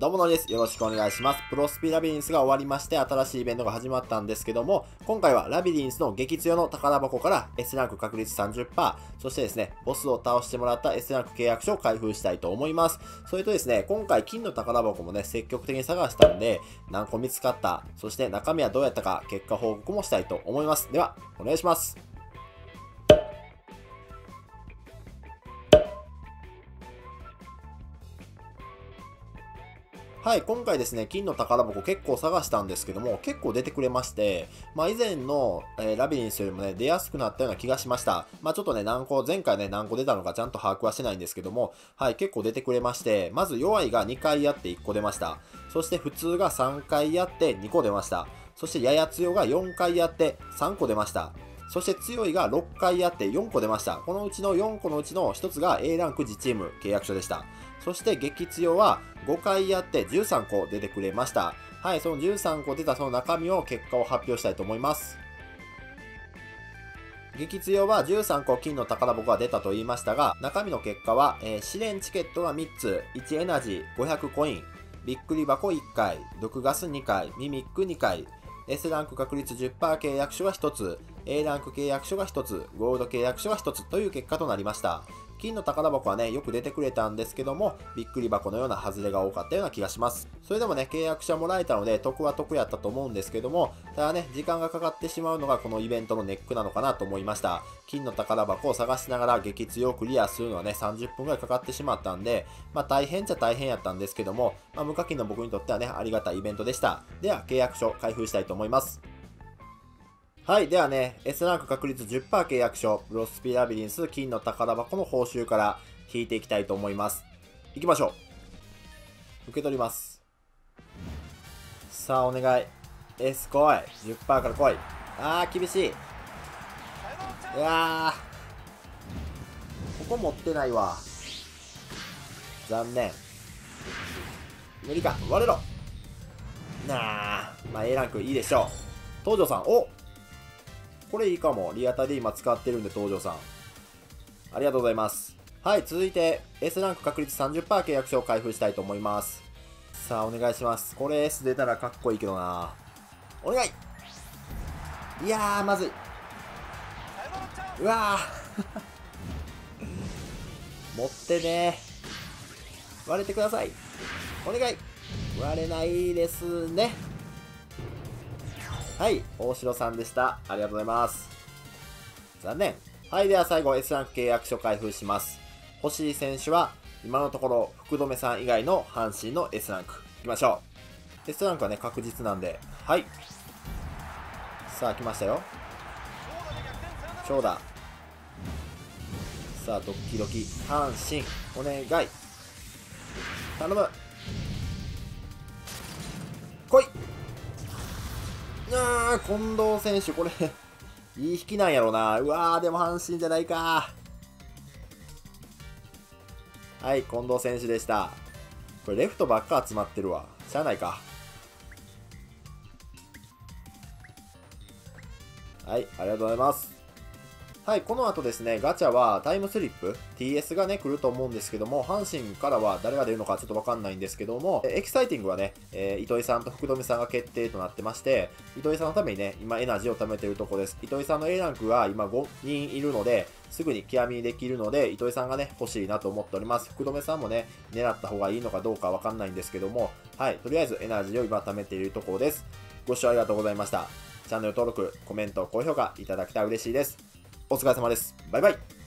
どうものりです。よろしくお願いします。プロスピラビリンスが終わりまして新しいイベントが始まったんですけども、今回はラビリンスの激強の宝箱から S ランク確率30%、そしてですね、ボスを倒してもらった S ランク契約書を開封したいと思います。それとですね、今回金の宝箱もね、積極的に探したんで、何個見つかった、そして中身はどうやったか結果報告もしたいと思います。では、お願いします。はい、今回ですね、金の宝箱結構探したんですけども、結構出てくれまして、まあ以前の、えー、ラビリンスよりもね、出やすくなったような気がしました。まあちょっとね、何個、前回ね、何個出たのかちゃんと把握はしてないんですけども、はい、結構出てくれまして、まず弱いが2回やって1個出ました。そして普通が3回やって2個出ました。そしてやや強が4回やって3個出ました。そして強いが6回やって4個出ました。このうちの4個のうちの1つが A ランク自チーム契約書でした。そして激強は5回やって13個出てくれました。はい、その13個出たその中身を結果を発表したいと思います。激強は13個金の宝箱が出たと言いましたが、中身の結果は、えー、試練チケットが3つ、1エナジー500コイン、びっくり箱1回、毒ガス2回、ミミック2回、S ランク確率10%契約書が1つ、A ランク契約書が1つ、ゴールド契約書が1つという結果となりました。金の宝箱はね、よく出てくれたんですけども、びっくり箱のような外れが多かったような気がします。それでもね、契約者もらえたので、得は得やったと思うんですけども、ただね、時間がかかってしまうのがこのイベントのネックなのかなと思いました。金の宝箱を探しながら激強をクリアするのはね、30分くらいかかってしまったんで、まあ大変っちゃ大変やったんですけども、まあ無課金の僕にとってはね、ありがたいイベントでした。では、契約書開封したいと思います。はい。ではね、S ランク確率10%契約書、ロスピラビリンス金の宝箱の報酬から引いていきたいと思います。行きましょう。受け取ります。さあ、お願い。S 来い。10%から来い。あー、厳しい。いやー。ここ持ってないわ。残念。無理か。割れろ。なあ。まあ、A ランクいいでしょう。東條さん。おこれいいかも。リアタで今使ってるんで、東條さん。ありがとうございます。はい、続いて S ランク確率30%契約書を開封したいと思います。さあ、お願いします。これ S 出たらかっこいいけどな。お願いいやー、まずい。うわー 持ってね割れてください。お願い割れないですね。はい、大城さんでした。ありがとうございます。残念。はい、では最後 S ランク契約書開封します。欲しい選手は、今のところ、福留さん以外の阪神の S ランク。いきましょう。S ランクはね、確実なんで。はい。さあ、来ましたよ。長打。さあ、ドッキドキ。阪神、お願い。頼む。来いあー、近藤選手、これ いい引きなんやろうな。うわー、でも阪神じゃないか。はい、近藤選手でした。これレフトばっか集まってるわ。しゃあないか。はい、ありがとうございます。はい、この後ですね、ガチャはタイムスリップ、TS がね、来ると思うんですけども、阪神からは誰が出るのかちょっとわかんないんですけども、エキサイティングはね、えー、糸井さんと福留さんが決定となってまして、糸井さんのためにね、今エナジーを貯めてるとこです。糸井さんの A ランクが今5人いるので、すぐに極みできるので、糸井さんがね、欲しいなと思っております。福留さんもね、狙った方がいいのかどうかわかんないんですけども、はい、とりあえずエナジーを今貯めているところです。ご視聴ありがとうございました。チャンネル登録、コメント、高評価いただけたら嬉しいです。お疲れ様です。バイバイ。